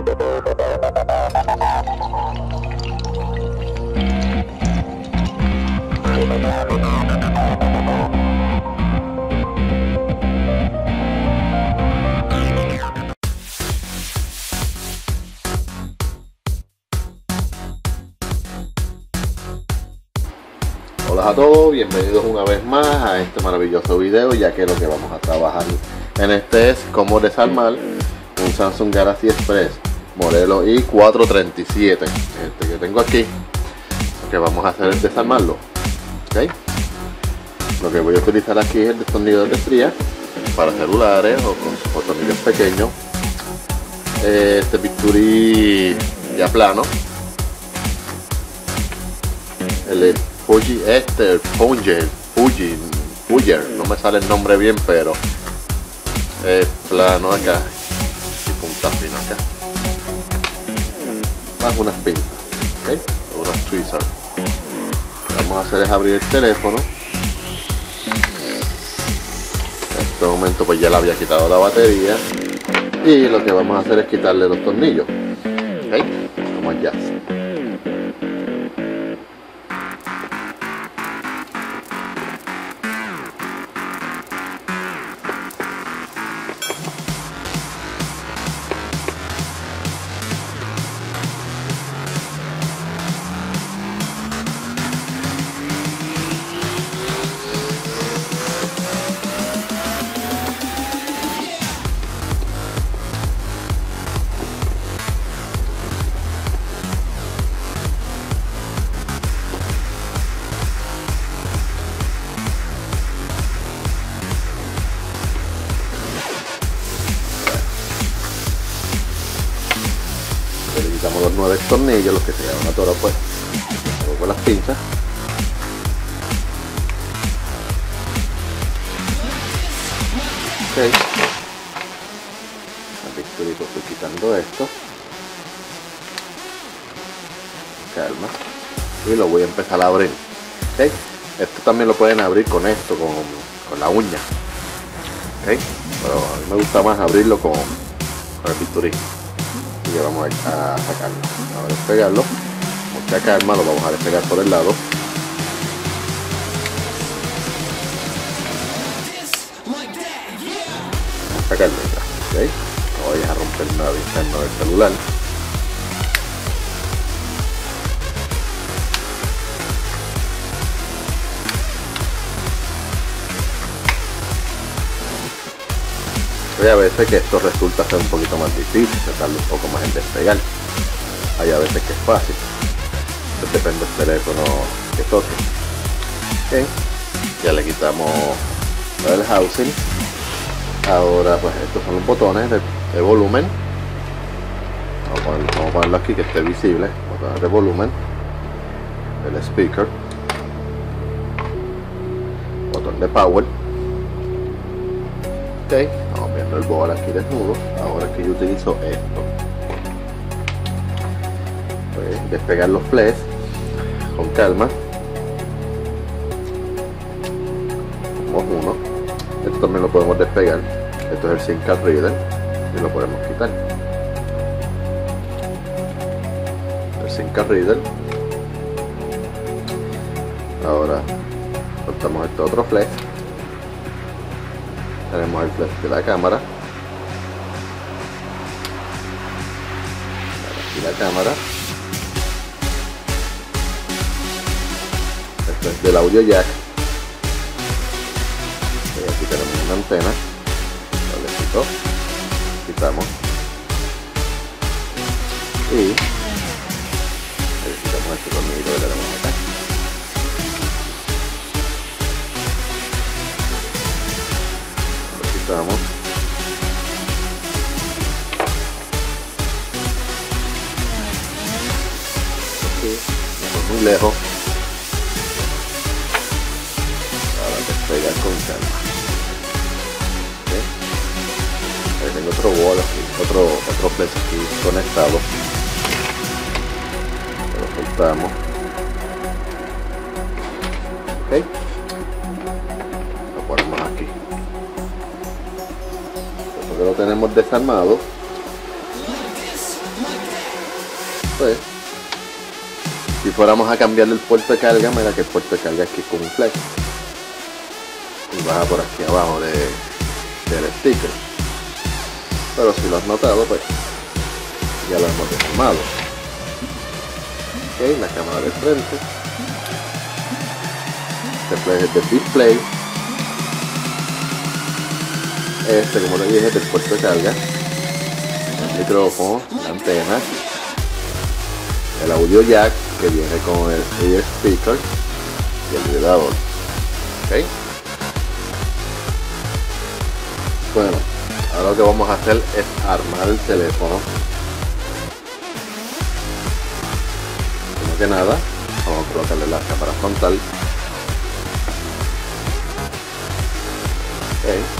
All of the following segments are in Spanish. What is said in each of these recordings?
Hola a todos, bienvenidos una vez más a este maravilloso video ya que lo que vamos a trabajar en este es cómo desarmar un Samsung Galaxy Express modelo i437 este que tengo aquí lo que vamos a hacer es desarmarlo ¿ok? lo que voy a utilizar aquí es el destornillador de fría para celulares o con tornillos pequeños este bisturí ya plano el Fuji este, el Fuji, Fuji, Fuji, no me sale el nombre bien, pero es plano acá y punta fina acá. Más unas pinzas, ¿ok? Unos tweezers. Lo que vamos a hacer es abrir el teléfono. En este momento pues ya le había quitado la batería y lo que vamos a hacer es quitarle los tornillos. ¿Ok? Como ya. Nueve tornillos, los que se llevan a toro pues, con las pinzas. Ok. Estoy quitando esto. Calma. Y lo voy a empezar a abrir. Ok. Esto también lo pueden abrir con esto, con, con la uña. Ok. Pero a mí me gusta más abrirlo con, con el bisturí y vamos a, a sacarlo. A despegarlo. Mucha calma lo vamos a despegar por el lado. Sacarlo ¿okay? no vayas a romper nada interno del celular Hay a veces que esto resulta ser un poquito más difícil, se un poco más en despegar. Hay a veces que es fácil. Depende del teléfono que toque. Ok, ya le quitamos el housing. Ahora pues estos son los botones de, volumen. Vamos a, ponerlo, aquí que esté visible. Botones de volumen. El speaker. Botón de power. Ok, el bol aquí desnudo. Ahora que yo utilizo esto. Pues despegar los flares con calma. Tenemos uno. Esto también lo podemos despegar. Esto es el SIM card reader y lo podemos quitar. El SIM card reader. Ahora soltamos este otro flash tenemos el flash de la cámara. Aquí la cámara. Esto es del audio jack. Y aquí tenemos una antena. Lo quitamos. Y quitamos este tornillo que tenemos acá quitamos aquí no muy lejos. Para despegar con calma. ¿Okay? ahí tengo otro wall aquí otro otro aquí conectado. Lo soltamos desarmado pues, si fuéramos a cambiarle el puerto de carga, mira que el puerto de carga aquí es con un flex. Y baja por aquí abajo de, del sticker. Pero si lo has notado, pues ya lo hemos desarmado. Ok, la cámara de frente. Este es el display. Este, como te dije, es el puerto de carga. El micrófono, la antena. El audio jack que viene con el ear speaker y el vibrador. Ok. Bueno, ahora lo que vamos a hacer es armar el teléfono. Como que nada, vamos a colocarle la cámara frontal. Ok.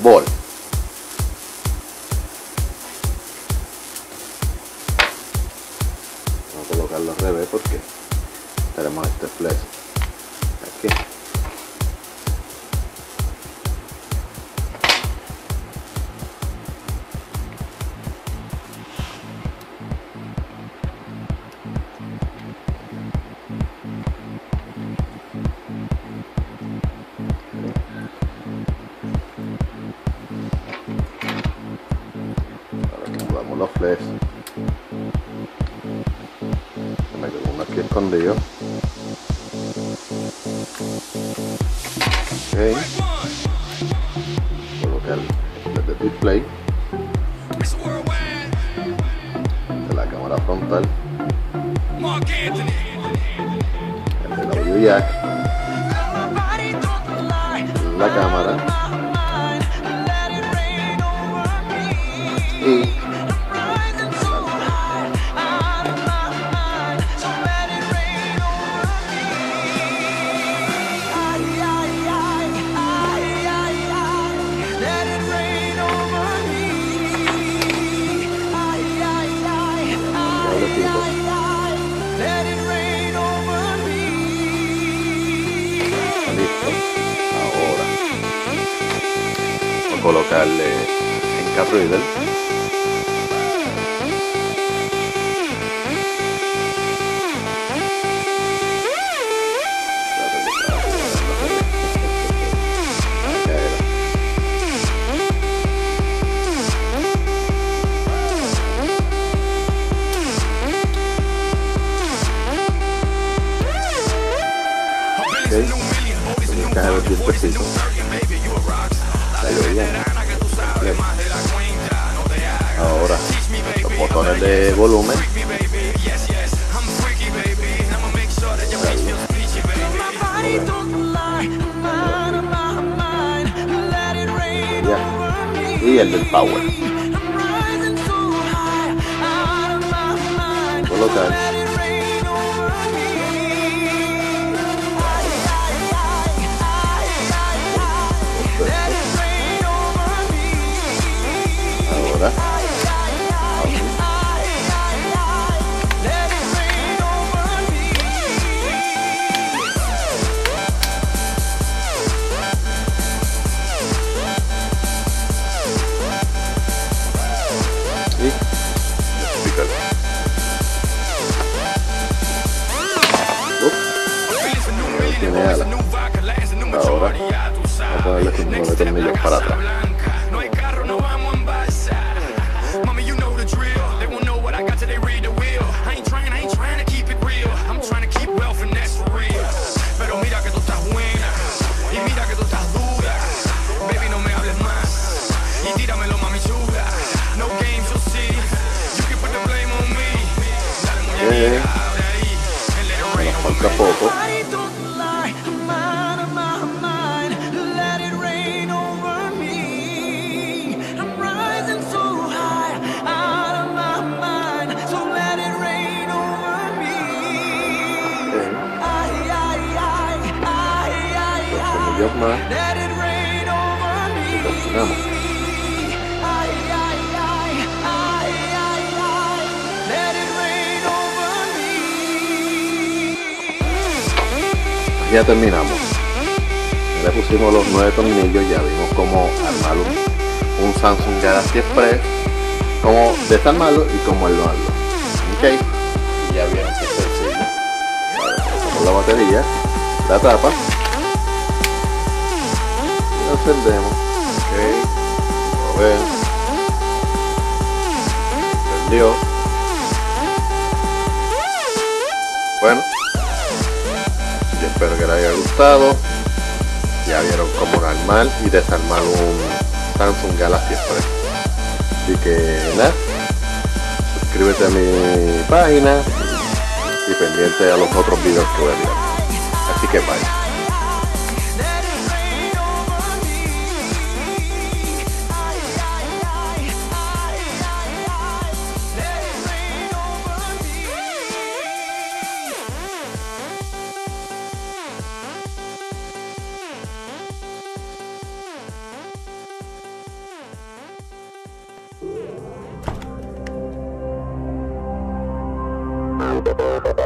a colocar el bol. Vamos a colocarlo al revés porque tenemos este flex aquí. Escondido. Ok. Colocar el de display de la cámara frontal, el audio jack, la cámara y en Cap Reader. Acá era. Ok. Tienes que hacer el dientecito. Ahora, los botones de volumen. Y el del power. Colocar. Ya terminamos. Le pusimos los nueve tornillos, ya vimos cómo armar un, un Samsung Galaxy Express, cómo desarmarlo y cómo armarlo. Ok. Y ya vieron que la batería, la tapa encendemos. Ok. Como ven. Prendió. Bueno. Yo espero que les haya gustado. Ya vieron cómo armar y desarmar un Samsung Galaxy Express. Así que nada, suscríbete a mi página y pendiente a los otros videos que voy a tirar. Así que bye. Bye.